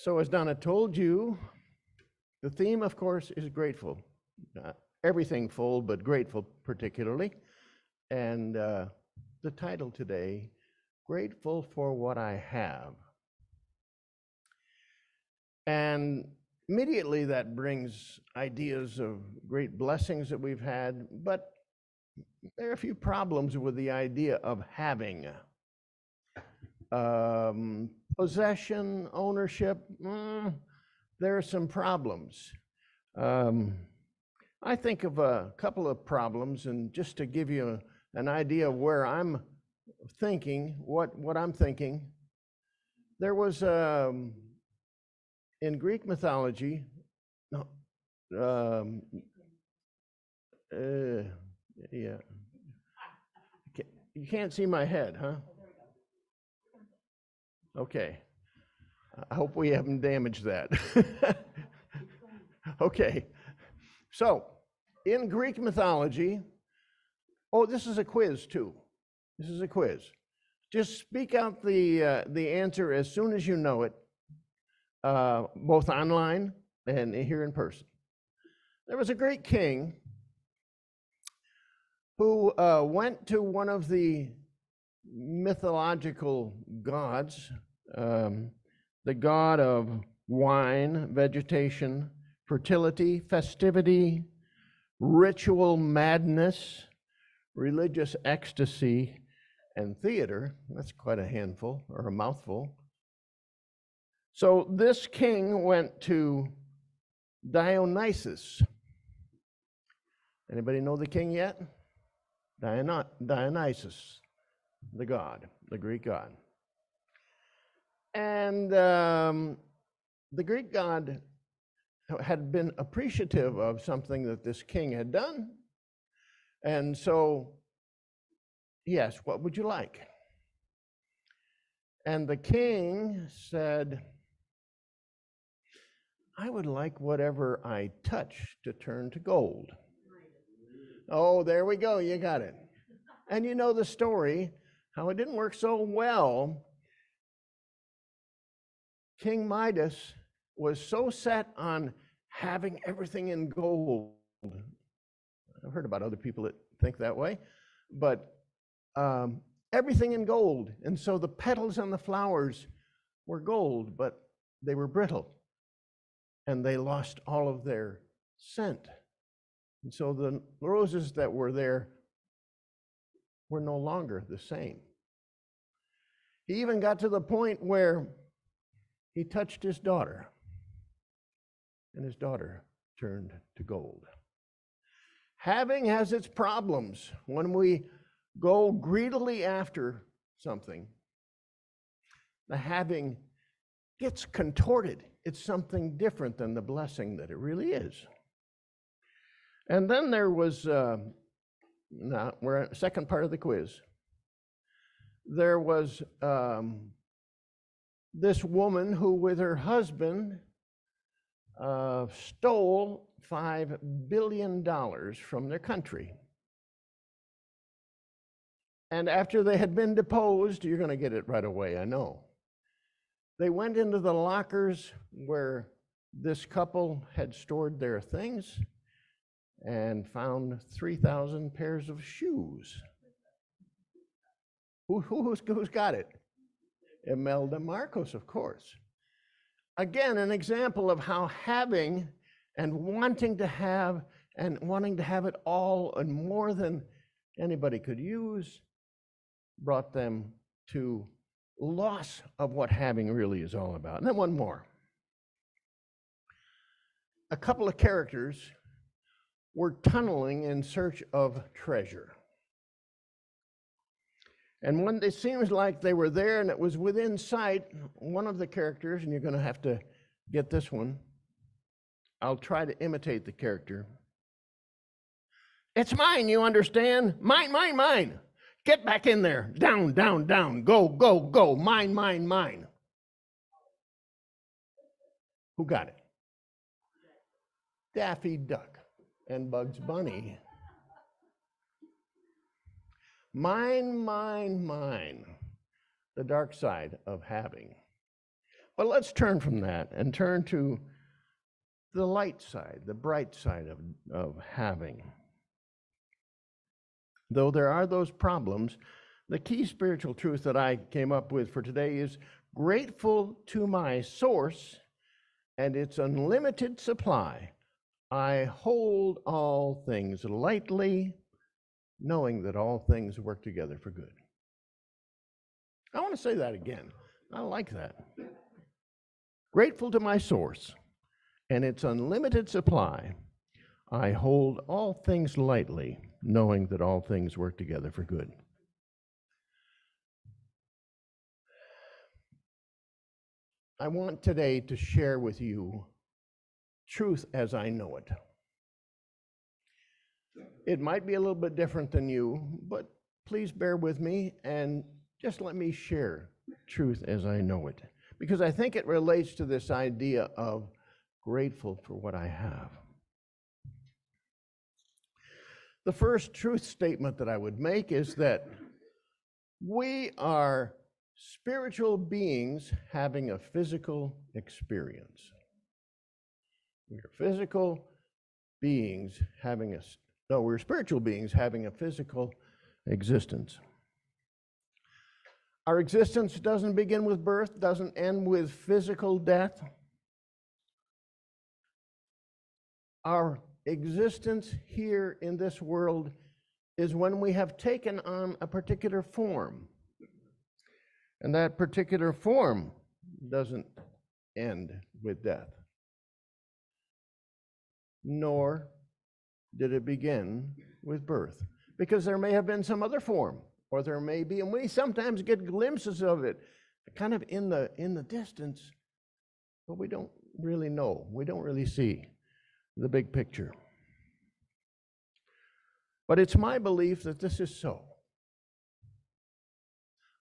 So, as Donna told you, the theme, of course, is grateful. Not everything full, but grateful particularly. And uh, the title today, Grateful for What I Have. And immediately that brings ideas of great blessings that we've had, but there are a few problems with the idea of having. Um, possession, ownership, mm, there are some problems. Um, I think of a couple of problems, and just to give you an idea of where I'm thinking, what, what I'm thinking, there was um, in Greek mythology, um, uh, yeah. You can't see my head, huh? Okay. I hope we haven't damaged that. okay. So, in Greek mythology, oh, this is a quiz too. This is a quiz. Just speak out the, uh, the answer as soon as you know it, uh, both online and here in person. There was a great king who uh, went to one of the mythological gods, um, the god of wine, vegetation, fertility, festivity, ritual madness, religious ecstasy, and theater. That's quite a handful or a mouthful. So this king went to Dionysus. Anybody know the king yet? Dionysus, the god, the Greek god. And um, the Greek god had been appreciative of something that this king had done. And so he asked, What would you like? And the king said, I would like whatever I touch to turn to gold. Oh, there we go. You got it. And you know the story how it didn't work so well. King Midas was so set on having everything in gold. I've heard about other people that think that way, but um, everything in gold. And so the petals on the flowers were gold, but they were brittle and they lost all of their scent. And so the roses that were there were no longer the same. He even got to the point where he touched his daughter, and his daughter turned to gold. Having has its problems when we go greedily after something. The having gets contorted. It's something different than the blessing that it really is. And then there was, uh, now we're second part of the quiz. There was um, this woman who, with her husband, uh, stole $5 billion from their country. And after they had been deposed, you're going to get it right away, I know. They went into the lockers where this couple had stored their things and found 3,000 pairs of shoes. Who, who's, who's got it? Imelda Marcos, of course. Again, an example of how having and wanting to have and wanting to have it all and more than anybody could use brought them to loss of what having really is all about. And then one more. A couple of characters were tunneling in search of treasure. And when it seems like they were there and it was within sight, one of the characters, and you're going to have to get this one, I'll try to imitate the character. It's mine, you understand? Mine, mine, mine. Get back in there. Down, down, down. Go, go, go. Mine, mine, mine. Who got it? Daffy Duck and Bugs Bunny. Mine, mine, mine, the dark side of having. But let's turn from that and turn to the light side, the bright side of, of having. Though there are those problems, the key spiritual truth that I came up with for today is grateful to my source and its unlimited supply. I hold all things lightly, knowing that all things work together for good. I want to say that again. I like that. Grateful to my source and its unlimited supply, I hold all things lightly, knowing that all things work together for good. I want today to share with you truth as I know it. It might be a little bit different than you, but please bear with me and just let me share truth as I know it. Because I think it relates to this idea of grateful for what I have. The first truth statement that I would make is that we are spiritual beings having a physical experience. We are physical beings having a, no, we're spiritual beings having a physical existence. Our existence doesn't begin with birth, doesn't end with physical death. Our existence here in this world is when we have taken on a particular form. And that particular form doesn't end with death. Nor did it begin with birth, because there may have been some other form, or there may be, and we sometimes get glimpses of it kind of in the in the distance, but we don't really know. We don't really see the big picture. But it's my belief that this is so.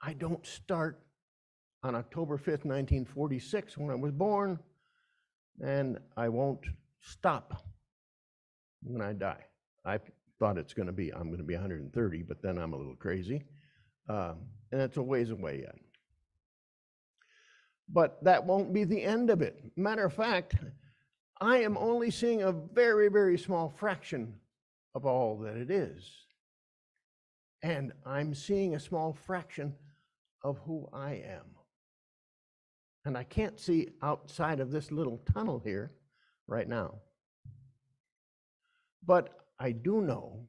I don't start on October 5th, 1946, when I was born, and I won't stop when I die. I thought it's going to be, I'm going to be 130, but then I'm a little crazy. Um, and it's a ways away yet. But that won't be the end of it. Matter of fact, I am only seeing a very, very small fraction of all that it is. And I'm seeing a small fraction of who I am. And I can't see outside of this little tunnel here right now. But I do know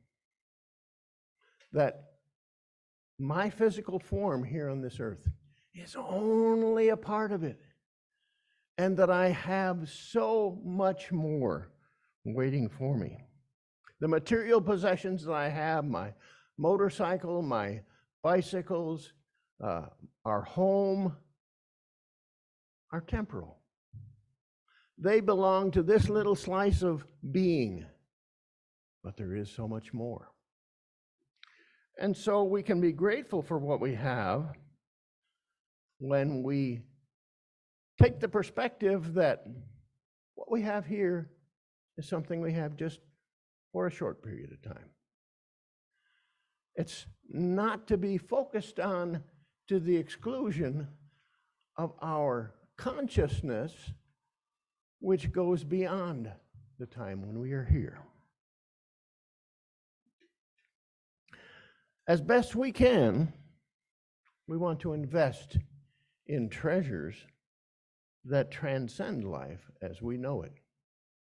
that my physical form here on this earth is only a part of it. And that I have so much more waiting for me. The material possessions that I have, my motorcycle, my bicycles, uh, our home are temporal. They belong to this little slice of being, but there is so much more. And so we can be grateful for what we have when we take the perspective that what we have here is something we have just for a short period of time. It's not to be focused on to the exclusion of our consciousness, which goes beyond the time when we are here. As best we can, we want to invest in treasures that transcend life as we know it,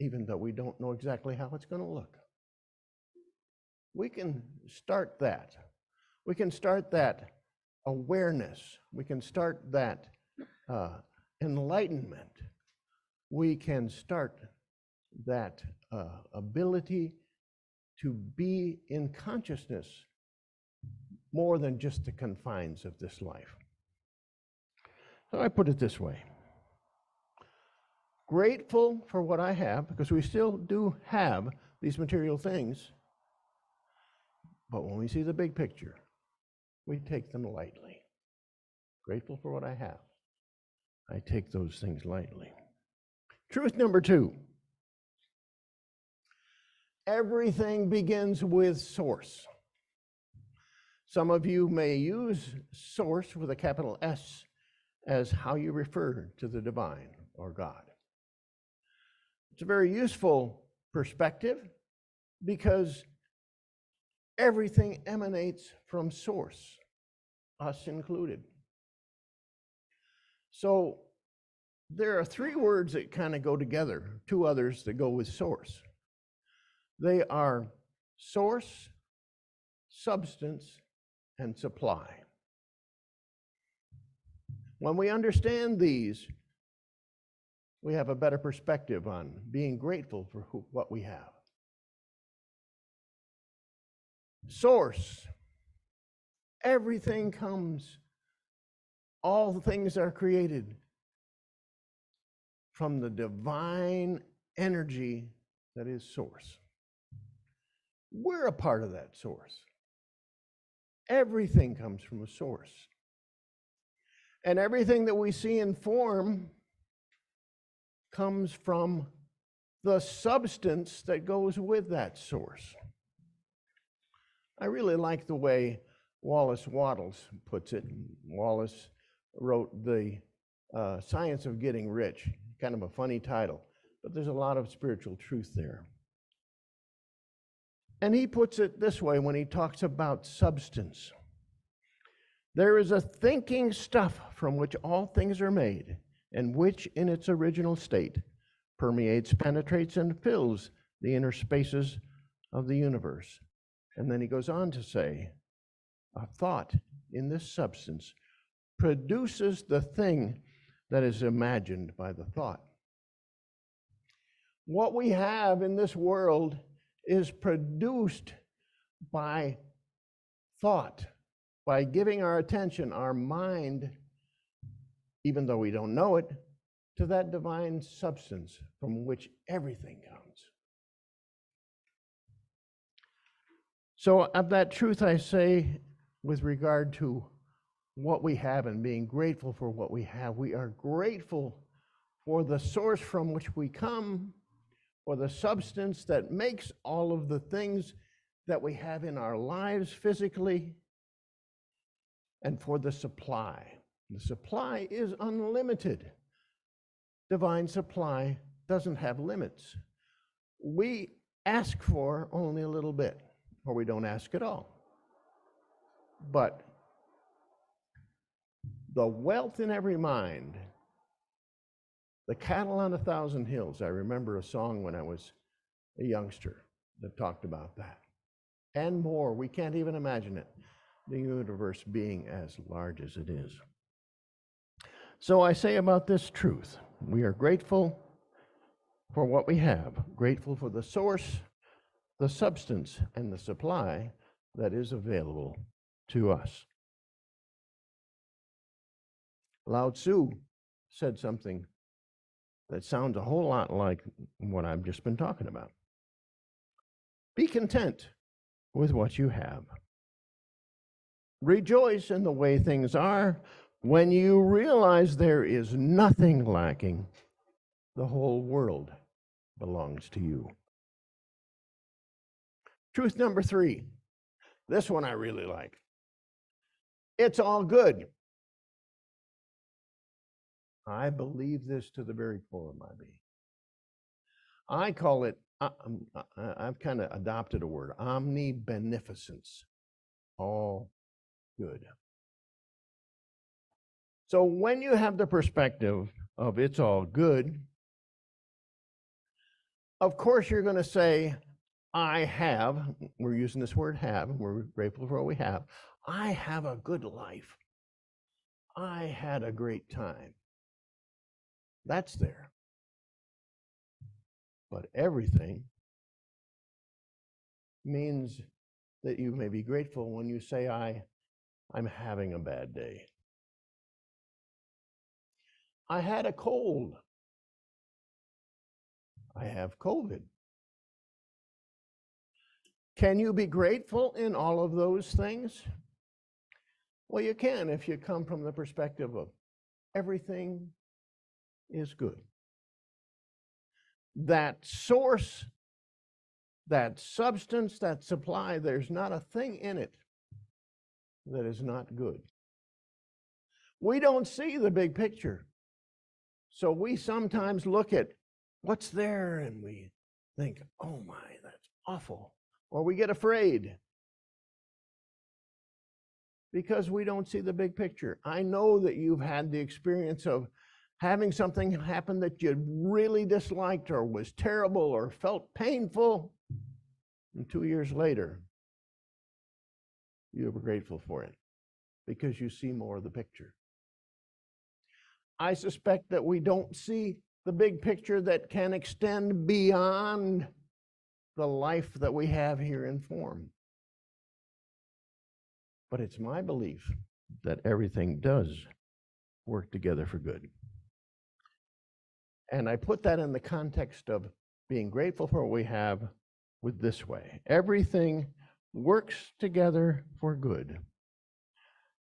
even though we don't know exactly how it's going to look. We can start that. We can start that awareness. We can start that uh, enlightenment. We can start that uh, ability to be in consciousness more than just the confines of this life. So I put it this way grateful for what I have, because we still do have these material things. But when we see the big picture, we take them lightly. Grateful for what I have. I take those things lightly. Truth number two everything begins with source. Some of you may use source with a capital S as how you refer to the divine or God. It's a very useful perspective because everything emanates from source, us included. So there are three words that kind of go together, two others that go with source. They are source, substance, and supply. When we understand these, we have a better perspective on being grateful for who, what we have. Source. Everything comes, all things are created from the divine energy that is source. We're a part of that source. Everything comes from a source. And everything that we see in form comes from the substance that goes with that source. I really like the way Wallace Wattles puts it. Wallace wrote The uh, Science of Getting Rich, kind of a funny title, but there's a lot of spiritual truth there. And he puts it this way when he talks about substance there is a thinking stuff from which all things are made, and which in its original state permeates, penetrates, and fills the inner spaces of the universe. And then he goes on to say, a thought in this substance produces the thing that is imagined by the thought. What we have in this world is produced by thought, by giving our attention, our mind, even though we don't know it, to that divine substance from which everything comes. So, of that truth, I say, with regard to what we have and being grateful for what we have, we are grateful for the source from which we come or the substance that makes all of the things that we have in our lives physically, and for the supply. The supply is unlimited. Divine supply doesn't have limits. We ask for only a little bit, or we don't ask at all. But the wealth in every mind the cattle on a thousand hills. I remember a song when I was a youngster that talked about that. And more. We can't even imagine it. The universe being as large as it is. So I say about this truth we are grateful for what we have, grateful for the source, the substance, and the supply that is available to us. Lao Tzu said something that sounds a whole lot like what I've just been talking about. Be content with what you have. Rejoice in the way things are. When you realize there is nothing lacking, the whole world belongs to you. Truth number three. This one I really like. It's all good. I believe this to the very core of my being. I call it, uh, um, uh, I've kind of adopted a word, omnibeneficence. All good. So when you have the perspective of it's all good, of course you're going to say, I have, we're using this word have, we're grateful for what we have. I have a good life. I had a great time. That's there. But everything means that you may be grateful when you say, I, I'm having a bad day. I had a cold. I have COVID. Can you be grateful in all of those things? Well, you can if you come from the perspective of everything is good. That source, that substance, that supply, there's not a thing in it that is not good. We don't see the big picture. So we sometimes look at what's there and we think, oh my, that's awful. Or we get afraid because we don't see the big picture. I know that you've had the experience of having something happen that you really disliked or was terrible or felt painful. And two years later, you were grateful for it because you see more of the picture. I suspect that we don't see the big picture that can extend beyond the life that we have here in form. But it's my belief that everything does work together for good. And I put that in the context of being grateful for what we have with this way everything works together for good.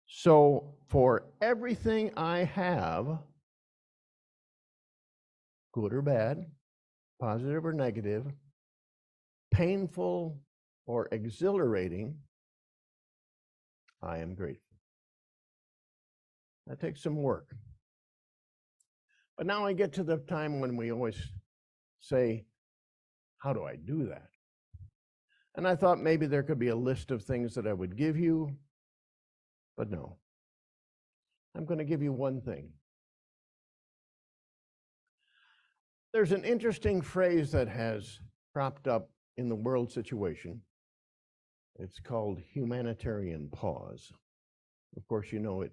So, for everything I have, good or bad, positive or negative, painful or exhilarating, I am grateful. That takes some work. But now I get to the time when we always say, How do I do that? And I thought maybe there could be a list of things that I would give you, but no. I'm going to give you one thing. There's an interesting phrase that has cropped up in the world situation. It's called humanitarian pause. Of course, you know it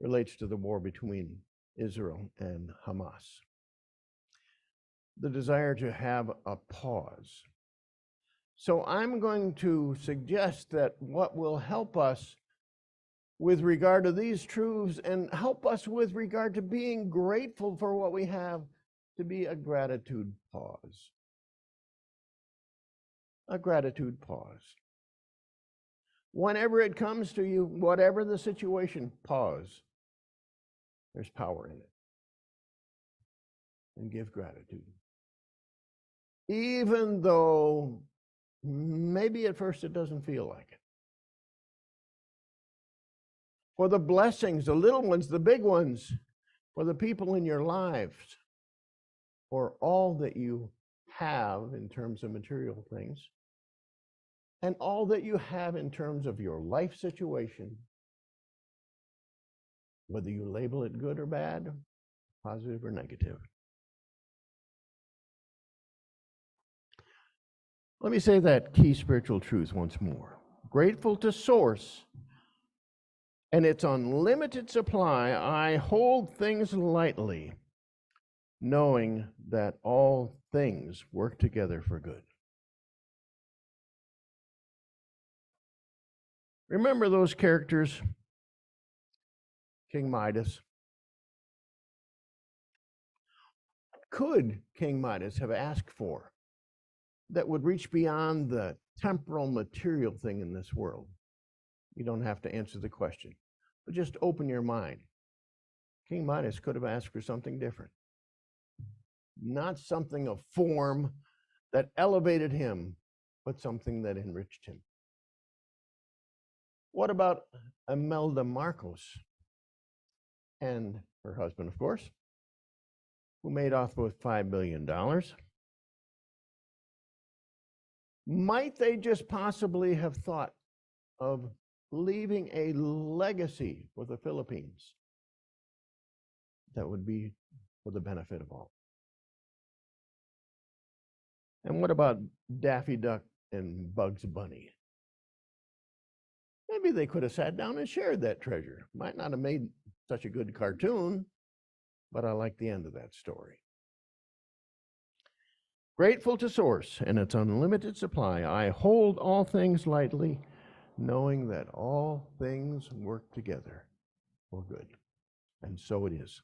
relates to the war between Israel and Hamas. The desire to have a pause. So I'm going to suggest that what will help us with regard to these truths and help us with regard to being grateful for what we have to be a gratitude pause. A gratitude pause. Whenever it comes to you, whatever the situation, pause. There's power in it. And give gratitude. Even though maybe at first it doesn't feel like it. For the blessings, the little ones, the big ones, for the people in your lives, for all that you have in terms of material things, and all that you have in terms of your life situation, whether you label it good or bad, positive or negative. Let me say that key spiritual truth once more. Grateful to Source and its unlimited supply, I hold things lightly, knowing that all things work together for good. Remember those characters? King Midas. Could King Midas have asked for that would reach beyond the temporal material thing in this world? You don't have to answer the question, but just open your mind. King Midas could have asked for something different, not something of form that elevated him, but something that enriched him. What about Imelda Marcos and her husband, of course, who made off with $5 billion? Might they just possibly have thought of leaving a legacy for the Philippines that would be for the benefit of all? And what about Daffy Duck and Bugs Bunny? Maybe they could have sat down and shared that treasure. Might not have made such a good cartoon, but I like the end of that story. Grateful to Source and its unlimited supply, I hold all things lightly, knowing that all things work together for good. And so it is.